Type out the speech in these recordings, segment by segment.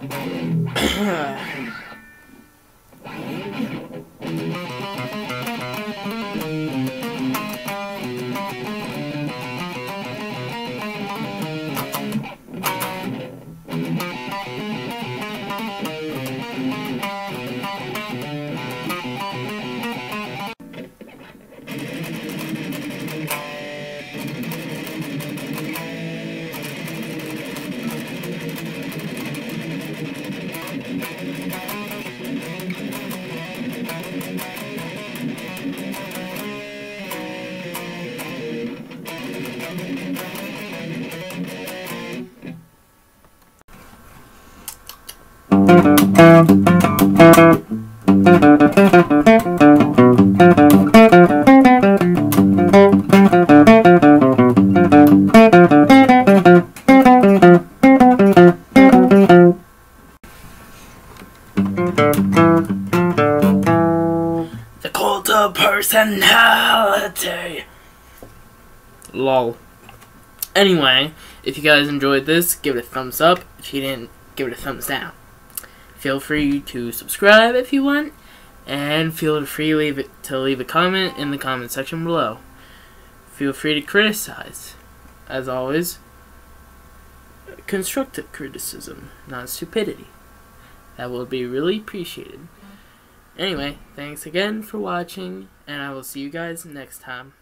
The cult of personality. Lol. Anyway, if you guys enjoyed this, give it a thumbs up. If you didn't, give it a thumbs down. Feel free to subscribe if you want, and feel free leave it, to leave a comment in the comment section below. Feel free to criticize. As always, constructive criticism, not stupidity. That will be really appreciated. Anyway, thanks again for watching, and I will see you guys next time.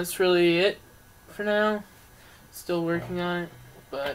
That's really it for now. Still working on it, but.